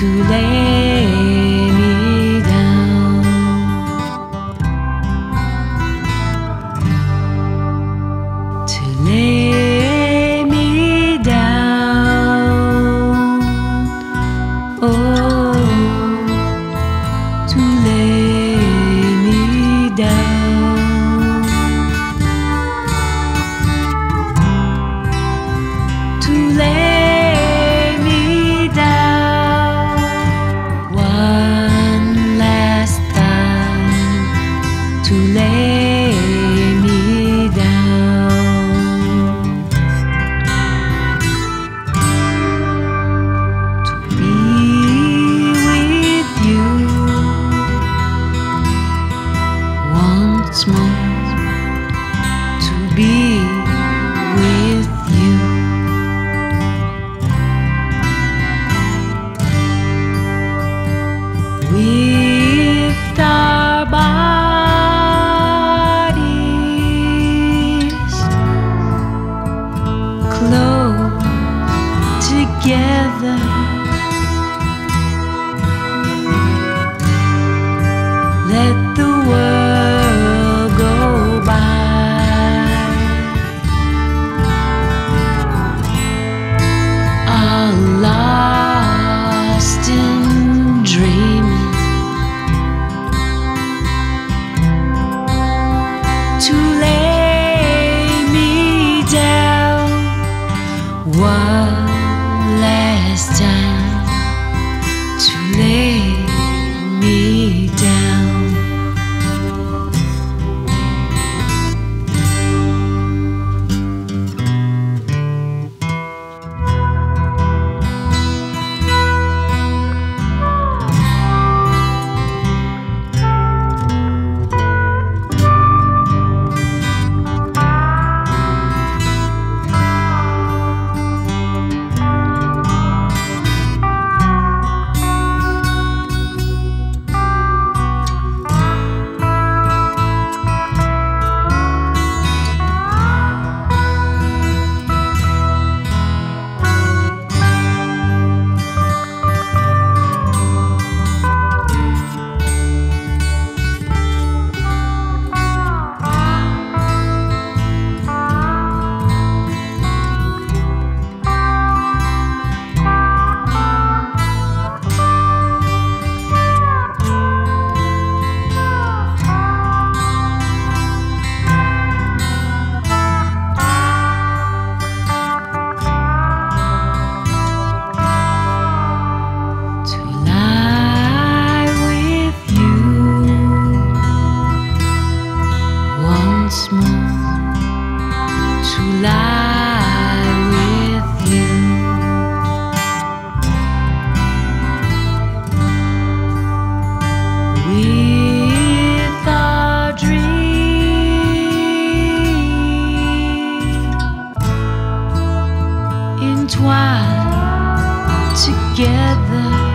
to lay me down. Oh, to lay me down. Oh, to lay me down. To lay be. once more to lie with you. With our dream entwined together.